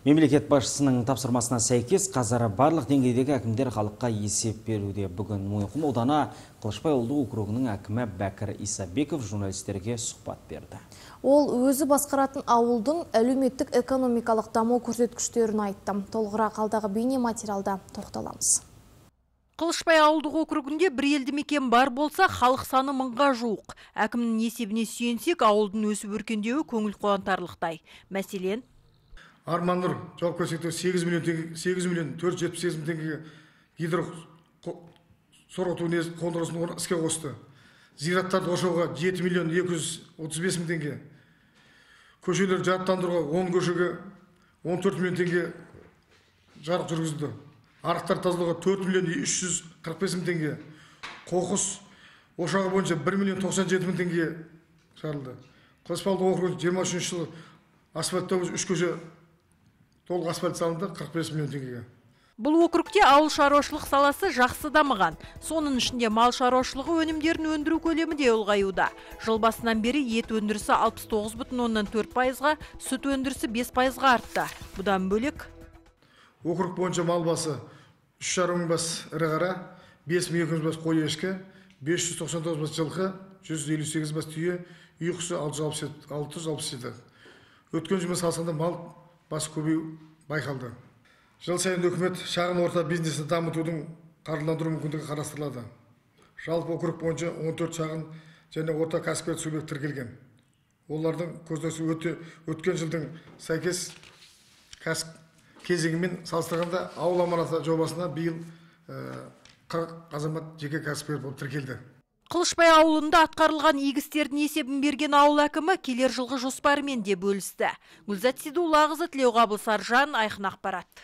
Мемлекет басшысының тапсырмасына сәйкес қазір барлық деңгейдегі әкімдер халыққа есеп беруде. Бүгін Мойынқұм ауданы Қылышбай ауылдық округінің әкімі Бәкір Исабеков журналистерге сұхбат берді. Ол өзі басқаратын ауылдың әлеуметтік экономикалық даму көрсеткіштерін айтты. Толығырақ алдағы бейне материалда тоқталамыз. Қылышбай ауылдық округінде бір елді мекен бар болса, халық саны мыңға жуық. Әкімнің есебіне сүйенсек, ауылдың өсіп өркендеуі көңіл қуантарлықтай. Мәселен, жауапкершілігі сегіз миллион теңге сегіз миллион төрт жүз жетпіс сегіз мың теңгеге гидро сорғыту қондырғысын іске қосты. Зираттарды қоршауға жеті миллион екі жүз отыз бес мың теңге. Көшелерді жарықтандыруға он көшеге он төрт миллион теңге жарық жүргізілді. Арықтар тазалауға төрт миллион үш жүз қырық бес мың теңге. Қоқыс ошағы бойынша бір миллион тоқсан жеті мың теңге қылышбай округінде жиырма үшінші жылы асфальттау үш көше толық асфальт салынды 45 миллион теңгеге. Бұл округте ауыл шаруашылық саласы жақсы дамыған. Соның ішінде мал шаруашылығы өнімдерін өндіру көлемі де ұлғаюда. Жыл басынан бері ет өндірісі 69 бүтін оннан төрт пайызға сүт өндірісі 5 пайызға артты. Бұдан бөлек округ бойынша мал басы үш жарым мың бас ірі қара бес мың екі жүз бас қой ешкі бес жүз тоқсан тоғыз бас жылқы жүз елу сегіз бас түйе үй құсы алты жүз алпыс жеті. Өткен жылмен салыстырғанда мал бас көбею байқалды. Жыл сайын үкімет шағын орта бизнесті дамытудың қаржыландыру мүмкіндігі қарастырылады. Жалпы округ бойынша 14 шағын және орта кәсіпкер субъект тіркелген. Олардың көздесі өте өткен жылдың сәйкес кәсіп кезеңімен салыстырғанда ауыл аманаты жобасына биыл қырық азамат жеке кәсіпкер болып тіркелді. Қылышбай ауылында атқарылған егістердің есебін берген ауыл әкімі келер жылғы жоспарымен де бөлісті. Гүлзат Сидуллағызы Тілеуғабыл Саржан, Айқын ақпарат.